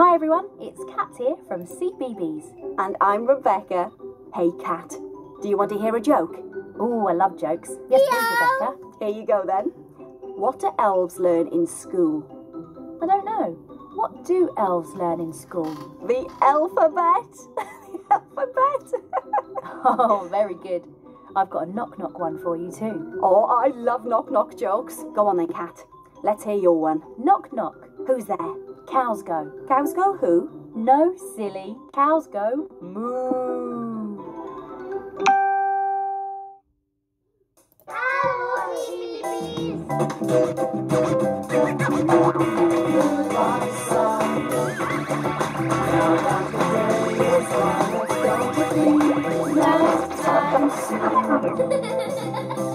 Hi everyone, it's Kat here from CBeebies. And I'm Rebecca. Hey Kat, do you want to hear a joke? Oh, I love jokes. Yes, please, Rebecca. Here you go then. What do elves learn in school? I don't know. What do elves learn in school? The alphabet. the alphabet. oh, very good. I've got a knock knock one for you too. Oh, I love knock knock jokes. Go on then, Kat. Let's hear your one. Knock knock. Who's there? Cows go. Cows go who? No, silly. Cows go moo.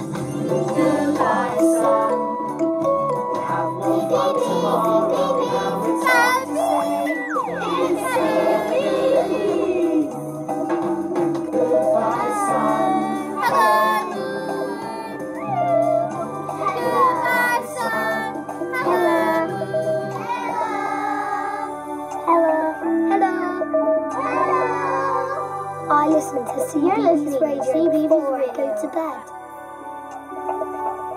to CBeebies radio before I go to bed.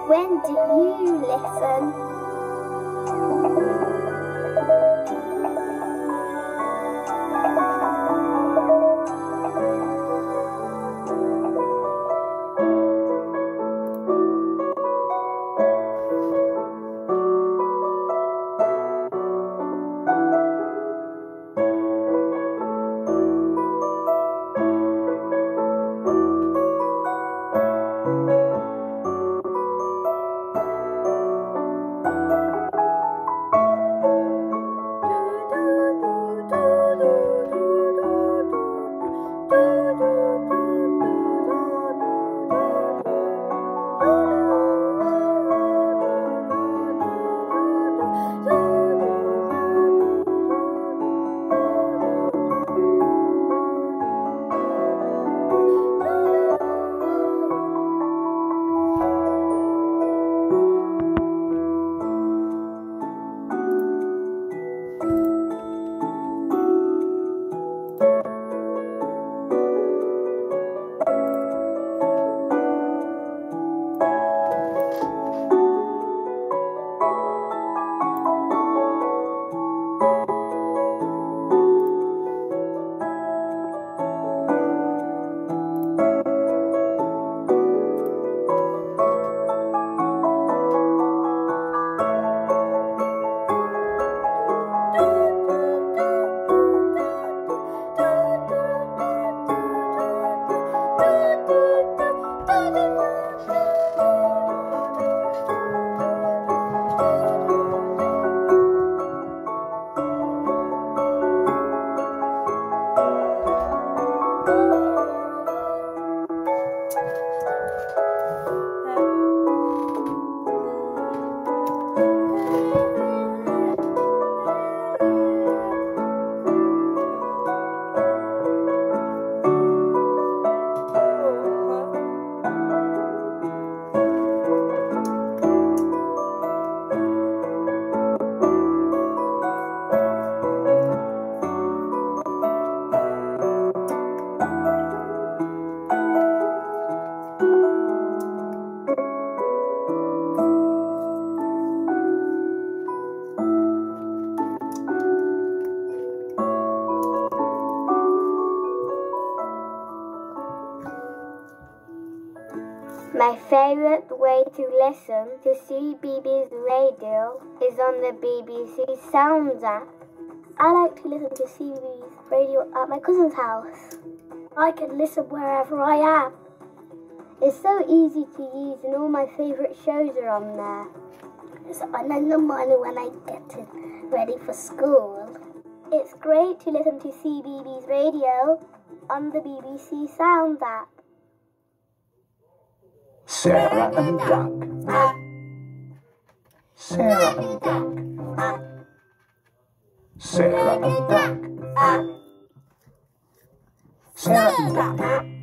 When do you listen? My favourite way to listen to CBeebies radio is on the BBC Sounds app. I like to listen to CBeebies radio at my cousin's house. I can listen wherever I am. It's so easy to use and all my favourite shows are on there. So and in the morning when I get ready for school, It's great to listen to CBeebies radio on the BBC Sounds app. Sarah and Duck. Sarah and Duck. Sarah and Duck. Sarah and Duck.